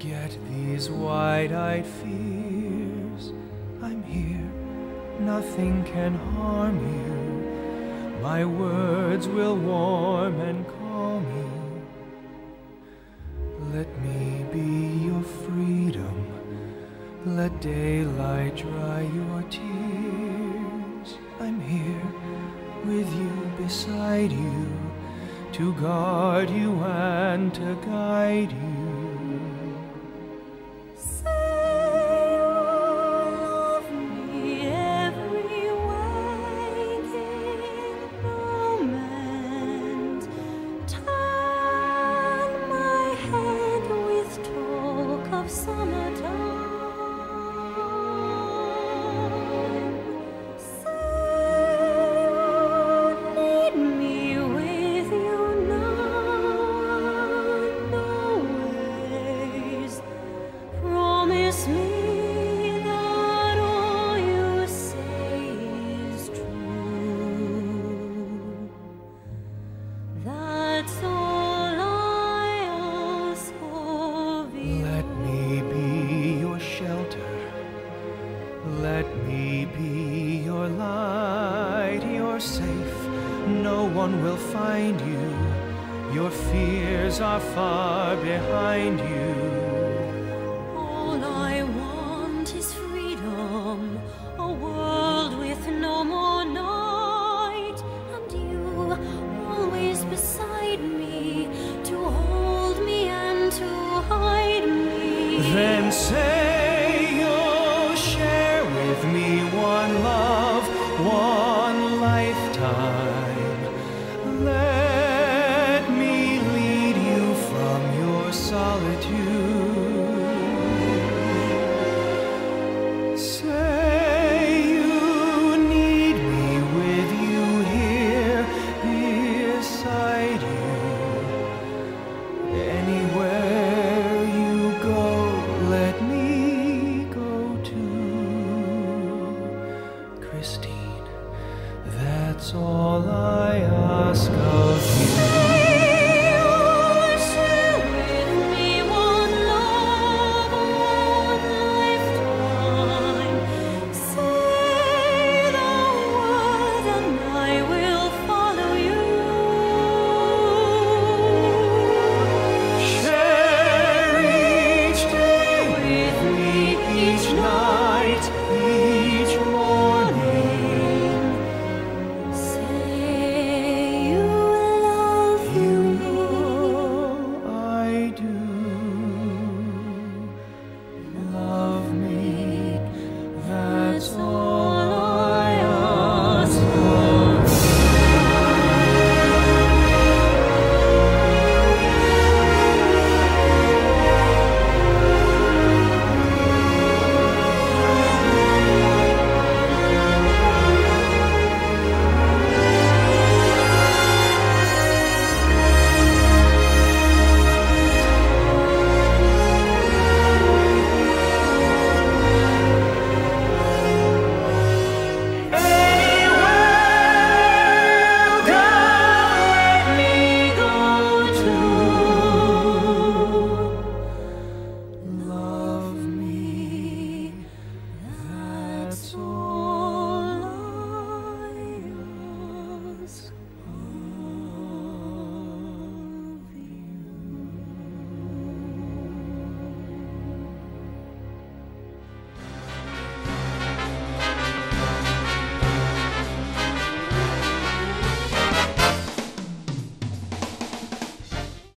Forget these wide eyed fears. I'm here, nothing can harm you. My words will warm and calm you. Let me be your freedom. Let daylight dry your tears. I'm here with you, beside you, to guard you and to guide you. One will find you. Your fears are far behind you. All I want is freedom, a world with no more night, and you always beside me to hold me and to hide me. Then say Christine, That's all I ask of you.